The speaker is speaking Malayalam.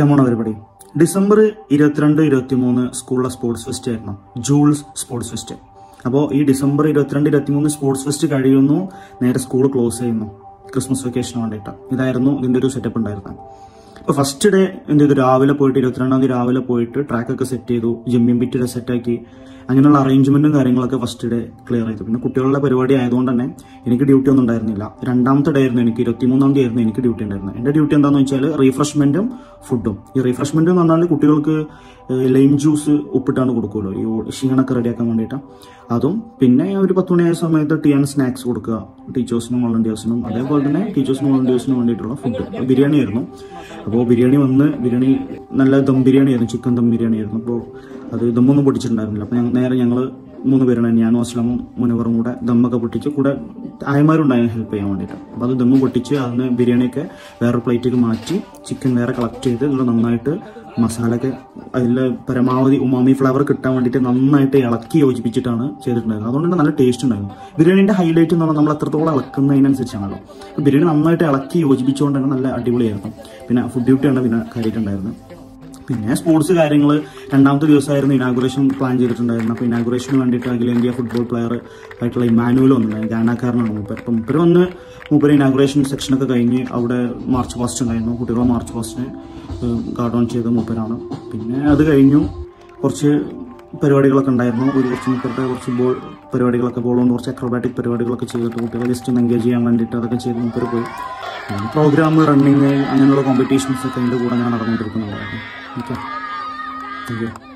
കമോൺ പരിപാടി. ഡിസംബർ ഇരുപത്തിരണ്ട് ഇരുപത്തി മൂന്ന് സ്കൂളിലെ സ്പോർട്സ് ഫെസ്റ്റ് ആയിരുന്നു. Jules sports fest. അപ്പോൾ ഈ ഡിസംബർ ഇരുപത്തിരണ്ട് ഇരുപത്തി മൂന്ന് സ്പോർട്സ് ഫെസ്റ്റ് കഴിയുന്നു. നേരെ സ്കൂൾ ക്ലോസ് ചെയ്യുന്നു. ക്രിസ്മസ് വെക്കേഷന് വേണ്ടിയിട്ട്. ഇതായിരുന്നു ഇതിന്റെ ഒരു സെറ്റപ്പ് ഉണ്ടായിരുന്നത്. അപ്പോൾ ഫസ്റ്റ് ഡേ എന്ത് ചെയ്തു രാവിലെ പോയിട്ട് ഇരുപത്തിരണ്ടാം തീയതി രാവിലെ പോയിട്ട് ട്രാക്കൊക്കെ സെറ്റ് ചെയ്തു. ജിമ്മിൻ ബിറ്റ് സെറ്റാക്കി അങ്ങനെയുള്ള അറേഞ്ച്മെന്റും കാര്യങ്ങളൊക്കെ ഫസ്റ്റ് ഡേ ക്ലിയർ ചെയ്തു പിന്നെ കുട്ടികളുടെ പരിപാടി ആയതുകൊണ്ട് തന്നെ എനിക്ക് ഡ്യൂട്ടി ഒന്നും ഉണ്ടായിരുന്നില്ല. രണ്ടാമത്തെ ഡേ ആയിരുന്നു എനിക്ക്. ഇരുപത്തിമൂന്നാം തീയതി ആയിരുന്നു എനിക്ക് ഡ്യൂട്ടി ഉണ്ടായിരുന്നത്. എന്റെ ഡ്യൂട്ടി എന്താണെന്ന് വെച്ചാൽ റീഫ്രഷ്മെന്റും ഫുഡും ഈ റീഫ്രഷ്മെന്റ് എന്ന് പറഞ്ഞാൽ കുട്ടികൾക്ക് ലൈം ജ്യൂസ് ഉപ്പിട്ടാണ് കൊടുക്കുമല്ലോ. ഈ ക്ഷീണൊക്കെ റെഡിയാക്കാൻ വേണ്ടിയിട്ട്. അതും പിന്നെ ഒരു പത്ത് മണിയായ സമയത്ത് ടീ ആൻഡ് സ്നാക്സ് കൊടുക്കുക. ടീച്ചേഴ്സിനും വോളണ്ടിയേഴ്സിനും അതേപോലെ തന്നെ ടീച്ചേഴ്സിനും വോളണ്ടിയേഴ്സിനും വേണ്ടിയിട്ടുള്ള ഫുഡ് ബിരിയാണി ആയിരുന്നു. അപ്പോൾ ബിരിയാണി വന്ന് ബിരിയാണി നല്ല ദം ബിരിയാണി ആയിരുന്നു ചിക്കൻ ദം ബിരിയാണി ആയിരുന്നു അപ്പോൾ അത് ദമ്മൊന്നും പൊടിച്ചിട്ടുണ്ടായിരുന്നില്ല അപ്പോൾ ഞങ്ങൾ നേരെ ഞങ്ങൾ മൂന്ന് പേരാണ് ഞാനും അസ്ലമും മുനവറും കൂടെ ദമ്മൊക്കെ പൊട്ടിച്ച് കൂടെ ആയമാരുണ്ടായിരുന്നു ഹെൽപ്പ് ചെയ്യാൻ വേണ്ടിയിട്ട്. അപ്പോൾ അത് ദമ്മ് പൊട്ടിച്ച് അതിന് ബിരിയാണിയൊക്കെ വേറെ പ്ലേറ്റിലേക്ക് മാറ്റി ചിക്കൻ വേറെ കളക്ട് ചെയ്ത് ഇതിൽ നന്നായിട്ട് മസാലയൊക്കെ അതിൽ പരമാവധി ഉമാമി ഫ്ലേവർ കിട്ടാൻ വേണ്ടിയിട്ട് നന്നായിട്ട് ഇളക്കി യോജിപ്പിച്ചിട്ടാണ് ചെയ്തിട്ടുണ്ടായിരുന്നത്. അതുകൊണ്ട് നല്ല ടേസ്റ്റ് ഉണ്ടായിരുന്നു. ബിരിയാണിന്റെ ഹൈലൈറ്റ് എന്ന് പറഞ്ഞാൽ നമ്മൾ എത്രത്തോളം ഇളക്കുന്നതിനനുസരിച്ചാണല്ലോ. ബിരിയാണി നന്നായിട്ട് ഇളക്കി യോജിപ്പിച്ചുകൊണ്ട് തന്നെ നല്ല അടിപൊളിയായിരുന്നു. പിന്നെ ഫുഡ് ഡ്യൂട്ടിയാണ് പിന്നെ കാര്യമായിട്ടുണ്ടായിരുന്നത് പിന്നെ സ്പോർട്സ് കാര്യങ്ങൾ രണ്ടാമത്തെ ദിവസമായിരുന്നു ഇനാഗുറേഷൻ പ്ലാൻ ചെയ്തിട്ടുണ്ടായിരുന്നു അപ്പോൾ ഇനാഗുറേഷന് വേണ്ടിയിട്ട് അഖിലേന്ത്യാ ഫുട്ബോൾ പ്ലെയർ ആയിട്ടുള്ള ഇമാനുവൽ വന്നിട്ടുണ്ടായിരുന്നു ഗാനാക്കാരനാണ് മൂപ്പർ അപ്പം മൂപ്പർ വന്ന് മൂപ്പർ ഇനാഗുറേഷൻ സെക്ഷനൊക്കെ കഴിഞ്ഞ് അവിടെ മാർച്ച് പാസ്റ്റ് ഉണ്ടായിരുന്നു. കുട്ടികളെ മാർച്ച് പാസ്റ്റിന് ഗാർഡ് ഓൺ ചെയ്ത മൂപ്പരാണ്. പിന്നെ അത് കഴിഞ്ഞു കുറച്ച് പരിപാടികളൊക്കെ ഉണ്ടായിരുന്നു. ഒരു കുറച്ച് മൂപ്പരുടെ കുറച്ച് ബോൾ പരിപാടികളൊക്കെ ബോൾ കൊണ്ട് കുറച്ച് അക്രോബാറ്റിക് പരിപാടികളൊക്കെ ചെയ്തിട്ട് കുട്ടികളെ ജസ്റ്റ് ഒന്ന് എൻഗേജ് ചെയ്യാൻ വേണ്ടിയിട്ട് അതൊക്കെ ചെയ്ത് മൂപ്പർ പോയി. പ്രോഗ്രാം റണ്ണിങ് അങ്ങനെയുള്ള കോമ്പറ്റീഷൻസ് ഒക്കെ എന്റെ കൂടെ ഞാൻ നടന്നുകൊണ്ടിരിക്കുന്നതായിരുന്നു 你看，